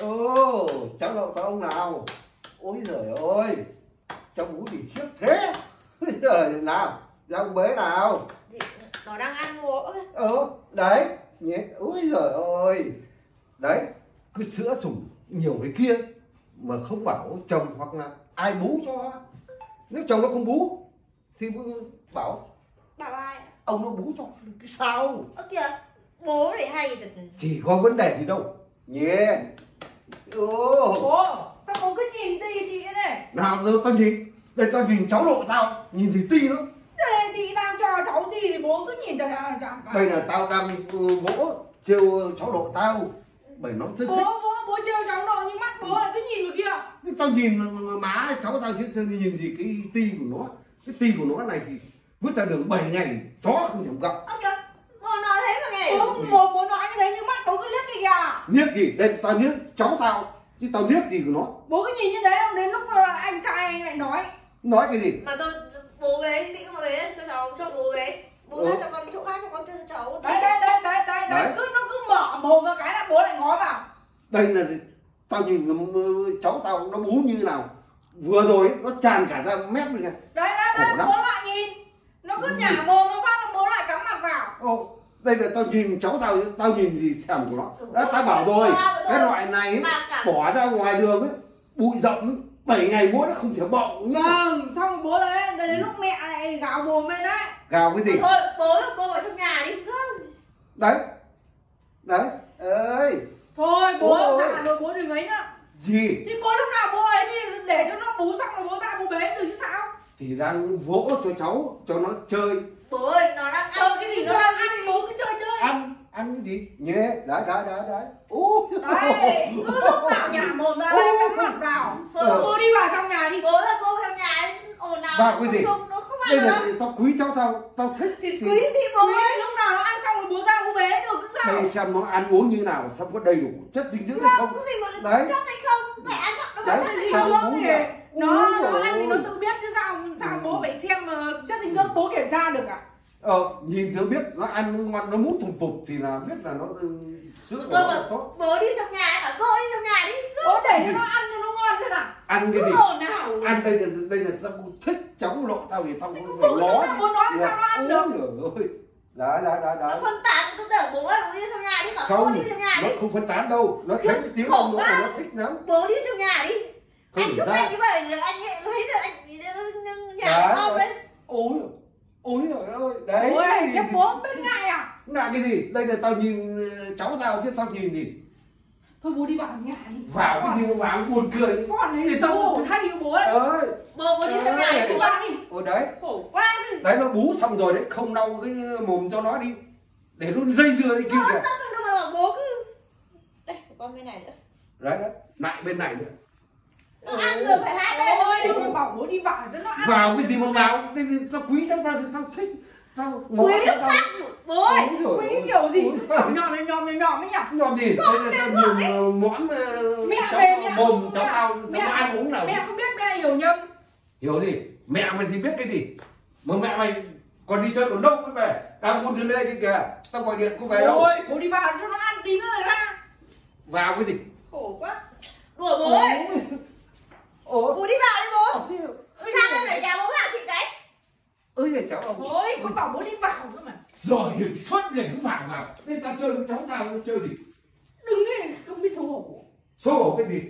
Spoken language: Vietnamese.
ô cháu đậu có ông nào? Ôi giời ơi cháu bú gì khiếp thế. Ôi giời nào ra ông bế nào. Nó đang ăn bố ờ đấy nhé ôi giời ơi. Đấy cứ sữa sủng nhiều cái kia mà không bảo chồng hoặc là ai bú cho. Nếu chồng nó không bú thì bảo bảo ai? ông nó bú cho. Cái sao? Ơ kìa bố để hay thật. Chỉ có vấn đề gì đâu. Nhé ô Bố, sao bố cứ nhìn ti chị thế này? nào giờ tao nhìn. Đây tao nhìn cháu lộ tao nhìn thì ti nữa. Này chị đang cho cháu ti thì bố cứ nhìn chằm vào. đây là tao đang ừ, vỗ trêu cháu lộ tao. Bởi nó thích Bố, thích. bố, bố trêu cháu độ nhưng mắt bố lại cứ nhìn vào kia. Thế tao nhìn má cháu tao chứ tao nhìn gì cái ti của nó. Cái ti của nó này thì vứt ra đường 7 ngày chó không thèm gặp. Ơ kìa bố nói thế mà nghe. Bố, bố, bố nói như thế nhưng mắt bố cứ liếc kia kìa. niếc gì đây tao niếc cháu tao chứ tao niếc gì của nó Bố cứ nhìn như thế không đến lúc ờ, anh trai anh lại nói. nói cái gì mà tôi bố bế đi mà bế cho cháu cho bố bế bố Ừ. ra cho con chỗ khác cho con cho cháu Đấy, đấy, đấy, đấy, đấy, đấy. Đấy. Cứ, nó cứ mở mồm ra cái là bố lại ngó vào. đây là gì? tao nhìn cháu tao nó bú như nào vừa rồi nó tràn cả ra mép kìa Đấy, đấy, đấy, bố lại nhìn. Nó cứ nhả mồm nó phát là bố lại cắm mặt vào. ô đây là tao nhìn cháu tao tao nhìn gì thèm của nó. Đã tao bảo rồi cái loại này ấy, bỏ ra ngoài đường ấy bụi rậm 7 ngày mỗi nó không thể bậu Vâng, xong bố đấy, đến lúc mẹ lại gào mồm lên đấy. gào cái gì? Thôi bố cô vào trong nhà đi không đấy đấy ơi. Thôi bố già rồi bố đừng ấy nữa. gì? Thì bố lúc nào bố ấy thì để cho nó bú xong rồi bố ra bố bế được chứ sao? thì đang vỗ cho cháu cho nó chơi. Bố ơi nó đang Chơi ăn cái gì nó đang ăn bố cứ chơi chơi. ăn ăn cái gì nhé đấy đấy đấy đấy Ú. Đấy, cứ lúc nào nhả mồm ra lại cắm mặt vào. Ừ. Bố đi vào trong nhà đi. bố là cô trong nhà ấy ồn ào Vào cái gì? không nó không đây ăn là đâu tao quý cháu tao tao thích thì quý đi bố ơi lúc nào nó ăn xong rồi bố ra bố bế được chứ sao? đây xem nó ăn uống như nào xem có đầy đủ chất dinh dưỡng hay không có gì mà Đấy. chất hay không phải ăn nó có chất Dinh Sao dưỡng thì nó nó ăn thì nó tự biết chứ sao sao bố phải xem ờ, chất dinh dưỡng bố kiểm tra được à? Ờ nhìn thì biết nó ăn ngoan nó mút thùng phục thì là biết là nó sữa của nó tốt. bố đi trong nhà cả cô đi trong nhà đi cứ Bố để cho nó ăn cho nó ngon chứ nào? ăn cái gì? ồn ào. Ăn đây là đây là tao thích cháu lộ tao thì tao cũng phải bố nói bố nói sao nó ăn được? được đấy đấy đấy đấy phân tán cứ để bố ơi bố đi trong nhà đi cả cô không đi trong nhà nó đi. không phân tán đâu. Nó thấy cái tiếng ông nó nó thích lắm. Bố đi trong nhà đi. Không anh chúc ra anh như vậy rồi anh ấy thấy được anh nhà Đấy, đàn ông đấy ôi ôi trời ơi đấy Không biết ngay à? ngại cái gì? Đây là tao nhìn ờ, cháu tao chứ tao nhìn gì Thôi bố đi vào nhà đi. vào cái gì mà vào buồn cười. Con Thì này sao- xấu thay yêu bố ấy. ơi. Bố bố đi trong nhà đi vào đi. ôi đấy. Khổ quá đi. Đấy nó bú xong rồi đấy không lau cái mồm cho nó đi. Để nó dây dưa đi kia bố kìa bố cứ đây con bên này nữa. Đấy đấy. Lại bên này nữa. Nó ăn được phải hai bên Ôi, đừng bảo bố đi vào cho nó ăn. vào cái gì mà vào? Là tao quý cháu tao thì tao thích ngó quý khác bố ơi Quý kiểu gì? Nhòm nhòm nhòm nhòm nhòm nhòm gì? Là tao dùng ờ, món ờ, Mẹ về mẹ không- cháu mẹ- tao mẹ không- uống nào Mẹ không biết mẹ hiểu nhầm. hiểu gì? Mẹ mày thì biết cái gì? Mà mẹ mày còn đi chơi còn đâu mới về. Đang buôn trên đây kia kìa. Tao gọi điện có về đâu. Ôi, bố đi vào cho nó ăn tí nữa rồi ra. vào cái gì? Khổ quá. Đùa bố ơi. Bố đi vào đi bố ôi sao em phải nhà bố vào chị đấy ơi là cháu ông Ôi, con bảo bố đi vào cơ mà. rồi suốt ngày cứ vào vào đây tao chơi với cháu tao chơi gì Đừng đi, không biết xấu hổ. xấu hổ cái gì